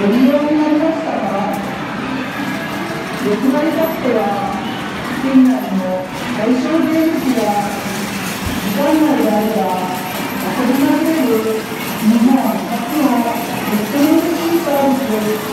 ご利用になりましたが欲張りかつては県内の対象税務士が時間内であれば遊びませる日本初のネットのシーサービス